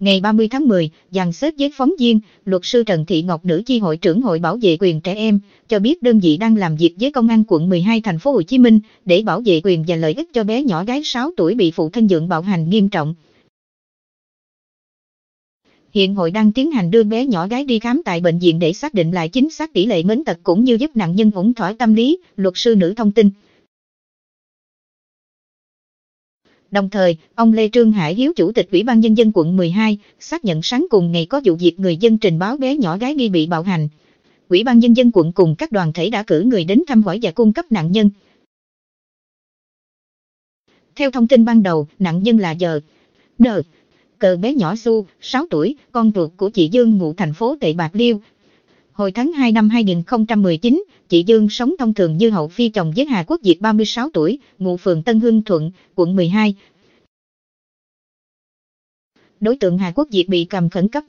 Ngày 30 tháng 10, dàn xếp với phóng viên, luật sư Trần Thị Ngọc Nữ chi hội trưởng Hội Bảo vệ quyền trẻ em, cho biết đơn vị đang làm việc với công an quận 12 thành phố Hồ Chí Minh để bảo vệ quyền và lợi ích cho bé nhỏ gái 6 tuổi bị phụ thân dưỡng bạo hành nghiêm trọng. Hiện hội đang tiến hành đưa bé nhỏ gái đi khám tại bệnh viện để xác định lại chính xác tỷ lệ mến tật cũng như giúp nạn nhân ổn thỏa tâm lý, luật sư nữ thông tin. Đồng thời, ông Lê Trương Hải Hiếu Chủ tịch Ủy ban Nhân dân quận 12, xác nhận sáng cùng ngày có vụ việc người dân trình báo bé nhỏ gái nghi bị bạo hành. Ủy ban Nhân dân quận cùng các đoàn thể đã cử người đến thăm hỏi và cung cấp nạn nhân. Theo thông tin ban đầu, nạn nhân là giờ đờ, Cờ bé nhỏ Su, 6 tuổi, con ruột của chị Dương ngụ thành phố Tệ Bạc Liêu. Hồi tháng 2 năm 2019, chị Dương sống thông thường như hậu phi chồng với Hà Quốc Diệt 36 tuổi, ngụ phường Tân Hưng Thuận, quận 12. Đối tượng Hà Quốc Diệt bị cầm khẩn cấp.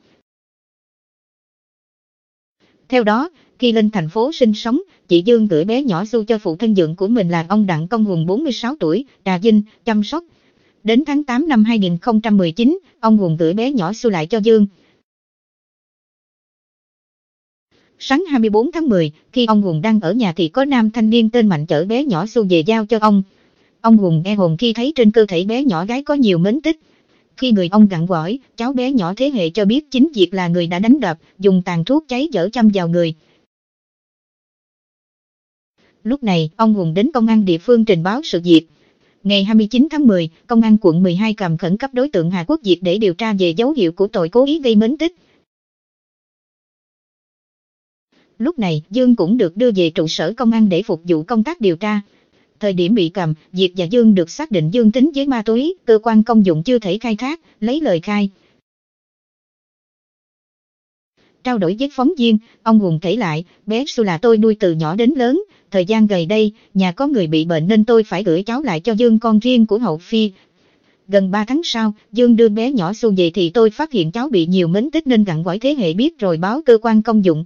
Theo đó, khi lên thành phố sinh sống, chị Dương gửi bé nhỏ Su cho phụ thân dưỡng của mình là ông Đặng Công Hùng 46 tuổi, Trà Vinh, chăm sóc. Đến tháng 8 năm 2019, ông Hùng gửi bé nhỏ Su lại cho Dương. Sáng 24 tháng 10, khi ông Hùng đang ở nhà thì có nam thanh niên tên Mạnh chở bé nhỏ Xu về giao cho ông. Ông Hùng nghe hồn khi thấy trên cơ thể bé nhỏ gái có nhiều mến tích. Khi người ông gặn hỏi, cháu bé nhỏ thế hệ cho biết chính việc là người đã đánh đập, dùng tàn thuốc cháy dở chăm vào người. Lúc này, ông Hùng đến công an địa phương trình báo sự việc. Ngày 29 tháng 10, công an quận 12 cầm khẩn cấp đối tượng Hà Quốc Diệt để điều tra về dấu hiệu của tội cố ý gây mến tích. Lúc này, Dương cũng được đưa về trụ sở công an để phục vụ công tác điều tra. Thời điểm bị cầm, Diệt và Dương được xác định dương tính với ma túy, cơ quan công dụng chưa thể khai thác, lấy lời khai. Trao đổi với phóng viên, ông Hùng kể lại, bé Su là tôi nuôi từ nhỏ đến lớn, thời gian gần đây, nhà có người bị bệnh nên tôi phải gửi cháu lại cho Dương con riêng của hậu phi. Gần 3 tháng sau, Dương đưa bé nhỏ Su về thì tôi phát hiện cháu bị nhiều mến tích nên gặn gọi thế hệ biết rồi báo cơ quan công dụng.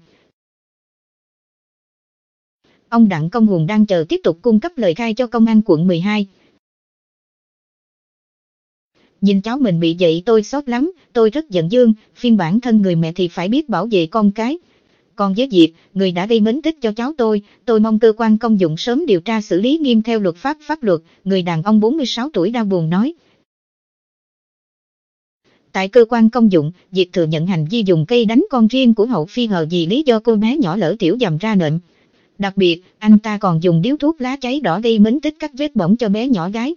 Ông Đặng Công Hùng đang chờ tiếp tục cung cấp lời khai cho công an quận 12. Nhìn cháu mình bị vậy tôi xót lắm, tôi rất giận dương, phiên bản thân người mẹ thì phải biết bảo vệ con cái. Còn với diệp người đã gây mến tích cho cháu tôi, tôi mong cơ quan công dụng sớm điều tra xử lý nghiêm theo luật pháp pháp luật, người đàn ông 46 tuổi đau buồn nói. Tại cơ quan công dụng, diệp thừa nhận hành vi dùng cây đánh con riêng của hậu phi hờ vì lý do cô bé nhỏ lỡ tiểu dầm ra nệm. Đặc biệt, anh ta còn dùng điếu thuốc lá cháy đỏ gây mến tích các vết bỏng cho bé nhỏ gái.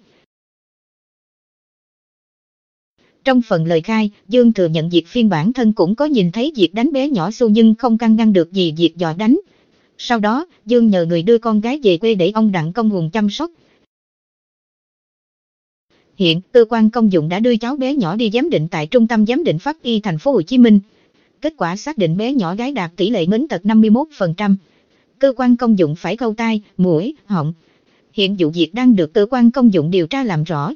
Trong phần lời khai, Dương thừa nhận việc phiên bản thân cũng có nhìn thấy việc đánh bé nhỏ Su nhưng không căn ngăn được gì việc dò đánh. Sau đó, Dương nhờ người đưa con gái về quê để ông Đặng Công Hùng chăm sóc. Hiện, cơ quan công dụng đã đưa cháu bé nhỏ đi giám định tại Trung tâm Giám định Pháp y thành phố Hồ Chí Minh. Kết quả xác định bé nhỏ gái đạt tỷ lệ mến tật 51%. Cơ quan công dụng phải câu tai, mũi, họng. Hiện vụ việc đang được cơ quan công dụng điều tra làm rõ.